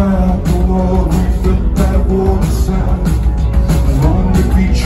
time Don't fit that water sound the beach